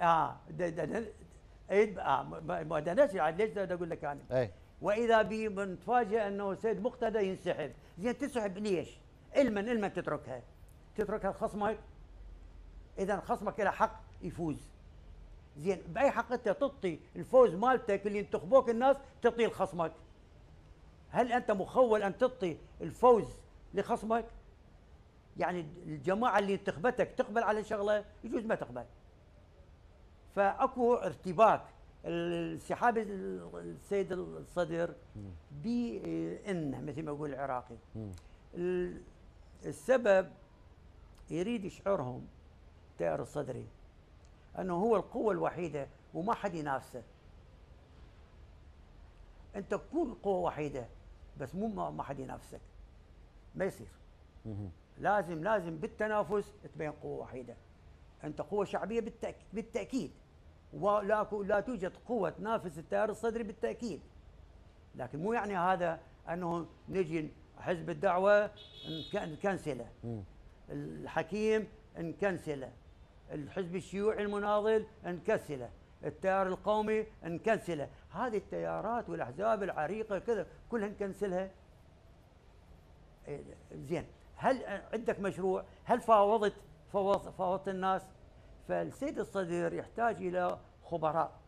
آه د- د- د- عيد آه ما- ده نفسي عاد ليش ده أقول لك أنا؟ اي وإذا بي بنتفاجئ أنه سيد مقتدى ينسحب زين تنسحب ليش؟ علما علما تتركها. تتركها لخصمك اذا خصمك له حق يفوز. زين بأي حق أنت تعطي الفوز مالتك اللي انتخبوك الناس تعطيه لخصمك هل أنت مخول أن تعطي الفوز لخصمك؟ يعني الجماعة اللي انتخبتك تقبل على شغلة؟ يجوز ما تقبل. فأكو ارتباك. انسحاب السيد الصدر بإن مثل ما يقول العراقي. ال- السبب يريد يشعرهم التيار الصدري أنه هو القوة الوحيدة وما حد ينافسه. أنت تكون قوة وحيدة بس مو ما ما حد ينافسك. ما يصير. لازم لازم بالتنافس تبين قوة وحيدة. أنت قوة شعبية بالتأكيد, بالتأكيد. ولا لا توجد قوة تنافس التيار الصدري بالتأكيد. لكن مو يعني هذا أنه نجي حزب الدعوة نك- نكنسله. الحكيم نكنسله. الحزب الشيوعي المناضل نكسله. التيار القومي نكنسله. هذه التيارات والأحزاب العريقة كذا كلها نكنسلها إيه، زين. هل عندك مشروع؟ هل فاوضت فاوضت الناس فالسيد الصدر يحتاج إلى خبراء.